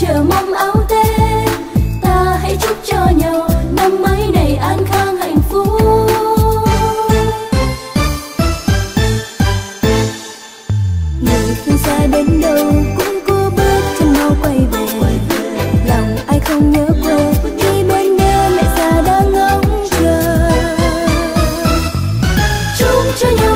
chờ mong áo tết ta hãy chúc cho nhau năm mới này an khang hạnh phúc. Người phương xa đến đâu cũng cố bước chân mau quay về. Lòng ai không nhớ quê, khi bên nhau mẹ già đang ngóng chờ. Chúc cho nhau